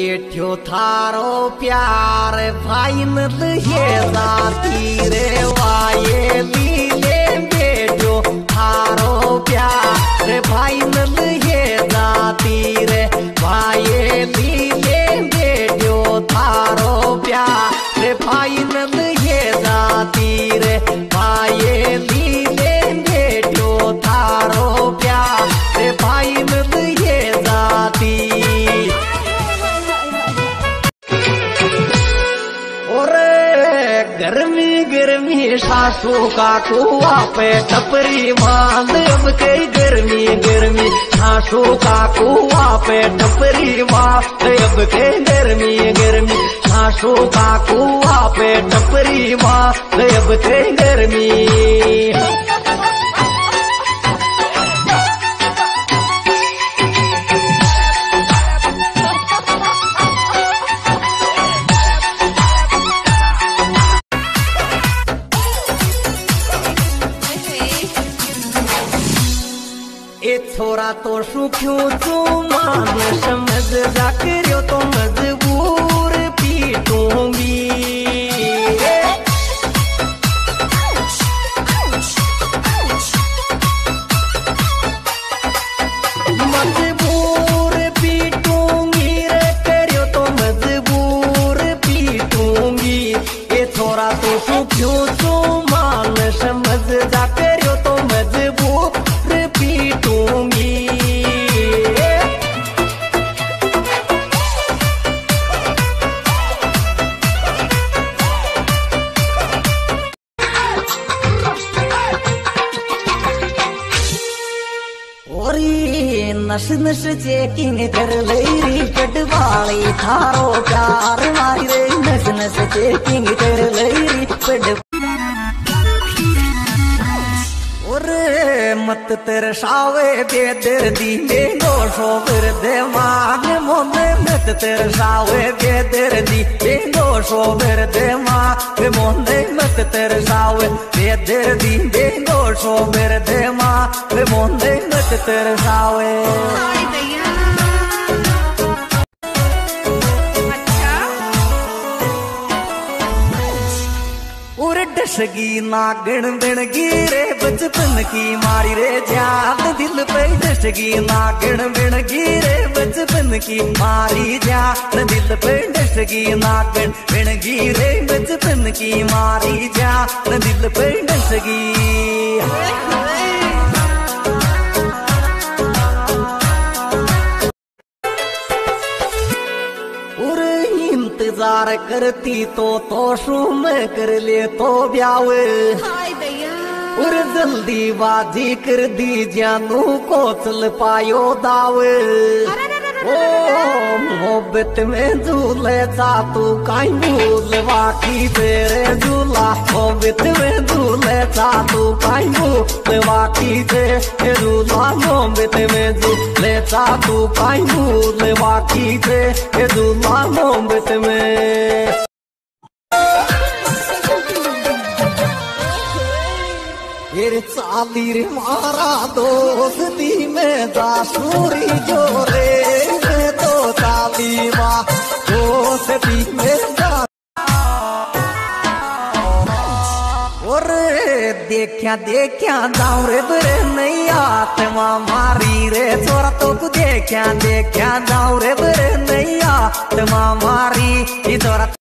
बेठ्यो थारो प्यार, फाइनल ये दाती रे वाये लीले बेठ्यो थारो प्यार, फाइनल ये दाती रे वाये मिले बेठ्यो थारो प्यार, फाइनल गर्मी गर्मी सासू का कुआ पे टपरी मान अब कई गर्मी गर्मी सासू का कुआ पे टपरी मान अब के गर्मी गर्मी सासू का कुआ पे टपरी मान अब कई गर्मी। थोड़ा तो सुख्यू चूमा नश नश चेकिंग कर लेरी पटवाली थारो प्यार मारी रे, नश नश चेकिंग कर लेरी पट ओरे, मत तरसावे बेदर्दी में दोषो फिर दिमाग मोने मत तरसावे बेदर्दी में दोषो फिर दिमाग मोने मत तरसावे बेदर्दी में दोषो मेरे देमा मोने मोंदे नच हाय भैया और डसगी नागण बिणगी रे बचपन की मारी रे जात दिल पे डसगी नागण बिणगी रे बचपन की मारी जात दिल पे डसगी नागण बिणगी रे बचपन की मारी जात दिल पे डसगी इंतज़ार करती तो तो शू मैं कर ले तो ब्यावे। हाय भैया। और जल्दी बाजी कर दी जानू को चल पायो दावे। ओ मोहब्बत में झूले जा तू काई भूल बाकी तेरे झूला मोहब्बत में झूले जा तू काई भूल बाकी तेरे झूला मोहब्बत में झूले जा तू काई भूल बाकी तेरे झूला मोहब्बत में फिर चाली रे मारा दोस्ती में दासूरी जोरे में तो चाली माँ दोस्ती में दा और देखा देखा जाऊँ रे बरे नहीं आत्मा मारी रे छोरा तो को देखा देखा जाऊँ रे बरे नहीं आत्मा मारी छोरा